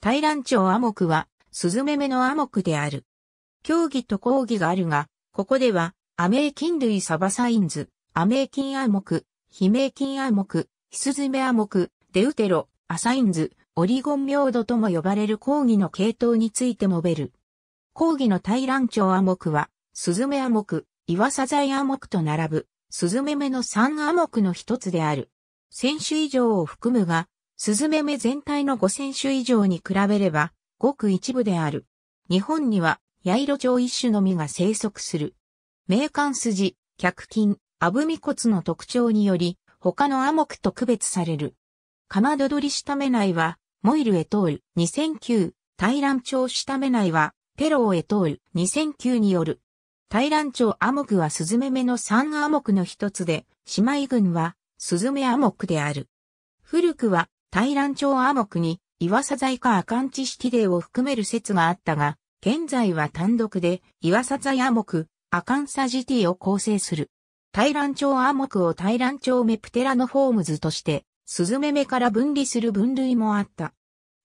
大乱調アモクは、スズメ目のアモクである。競技と講義があるが、ここでは、アメイキン類サバサインズ、アメイキンアモク、ヒメイキンアモク、ヒスズメアモク、デウテロ、アサインズ、オリゴン明土とも呼ばれる講義の系統について述べる。講義の大乱調アモクは、スズメアモク、岩サザイアモクと並ぶ、スズメ目の3アモクの一つである。1000種以上を含むが、スズメ目全体の5000種以上に比べれば、ごく一部である。日本には、ヤイロチョウ一種のみが生息する。名管筋、脚筋、アブミ骨の特徴により、他のアモクと区別される。カマドドリシタメナイは、モイルエトール2009、大乱調シタメナイは、テローエトール2009による。大乱調アモクはスズメ目の3アモクの一つで、姉妹群はスズメアモクである。古くは大乱調アモクに岩佐材かアカンチシティデを含める説があったが、現在は単独で岩佐材アモク、アカンサジティを構成する。大乱調アモクを大乱調メプテラノフォームズとして、スズメ目から分離する分類もあった。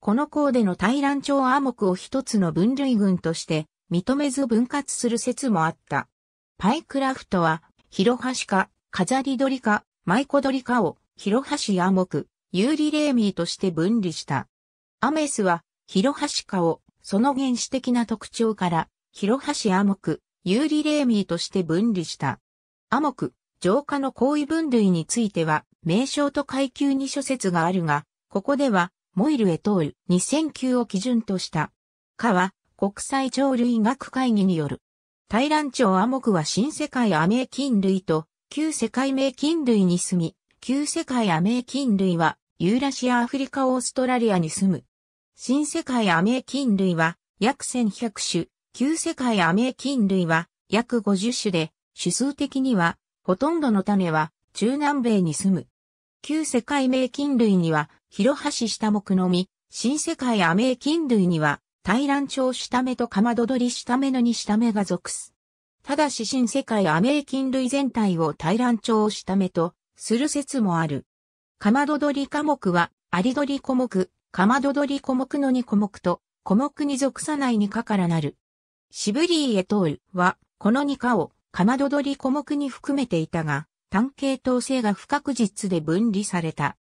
この項での大乱調アモクを一つの分類群として認めず分割する説もあった。パイクラフトは、ヒロハシカ、飾り鳥か、マイコ鳥かを、ヒロハシアモク、ユーリレーミーとして分離した。アメスは、ヒロハシカを、その原始的な特徴から、ヒロハシアモク、ユーリレーミーとして分離した。アモク、浄化の行為分類については、名称と階級に諸説があるが、ここでは、モイルエトール2009を基準とした。かは、国際鳥類学会議による。大乱鳥アモクは新世界アメイキン類と旧世界メイキン類に住み、旧世界アメイキン類はユーラシアアフリカオーストラリアに住む。新世界アメイキン類は約1100種、旧世界アメイキン類は約50種で、種数的にはほとんどの種は中南米に住む。旧世界メイキン類には広橋下目のみ、新世界アメイキン類には大乱調下目とかまどどり下目の2下目が属す。ただし新世界アメイキン類全体を大乱調下目とする説もある。かまどどり科目は、アリドリ科目、かまどどり科目の2科目と、科目に属さない2科からなる。シブリーエトールは、この2科を、かまどどり科目に含めていたが、単系統性が不確実で分離された。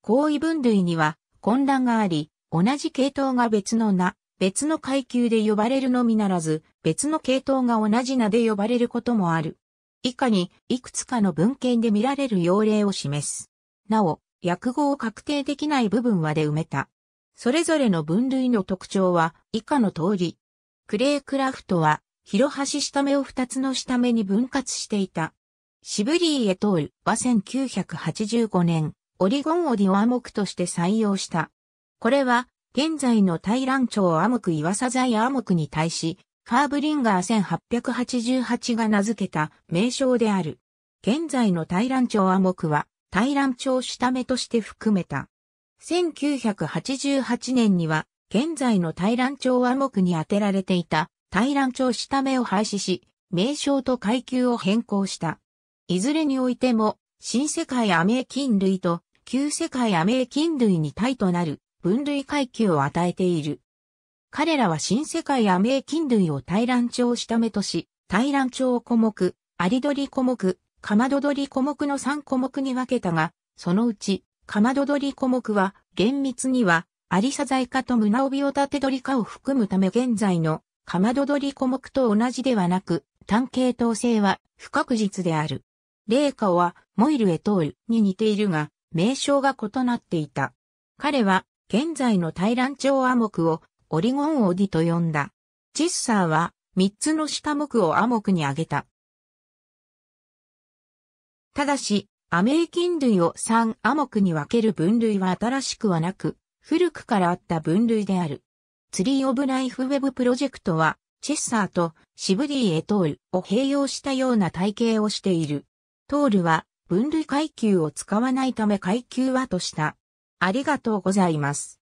行為分類には混乱があり、同じ系統が別の名、別の階級で呼ばれるのみならず、別の系統が同じ名で呼ばれることもある。以下に、いくつかの文献で見られる要例を示す。なお、訳語を確定できない部分はで埋めた。それぞれの分類の特徴は以下の通り。クレイクラフトは、広橋下目を二つの下目に分割していた。シブリーエトールは1985年、オリゴンオディオアモクとして採用した。これは、現在の大乱調アモク岩佐材アモクに対し、カーブリンガー1888が名付けた名称である。現在の大乱調アモクは、大乱調下目として含めた。1988年には、現在の大乱調アモクに当てられていた大乱調下目を廃止し、名称と階級を変更した。いずれにおいても、新世界アメイキン類と旧世界アメイキン類に対となる分類階級を与えている。彼らは新世界アメイキン類を大乱調した目とし、大乱調項目、アリドリ項目、カマドドリ項目の3項目に分けたが、そのうち、カマドドリ項目は、厳密には、アリサザイカと胸帯を立て取りかを含むため現在のカマドドリ項目と同じではなく、単系統性は不確実である。レカはモイルエトールに似ているが、名称が異なっていた。彼は現在の大乱調アモクをオリゴンオディと呼んだ。チッサーは三つの下目をアモクに挙げた。ただし、アメイキン類を三アモクに分ける分類は新しくはなく、古くからあった分類である。ツリーオブライフウェブプロジェクトは、チェッサーとシブリーエトールを併用したような体系をしている。トールは分類階級を使わないため階級はとした。ありがとうございます。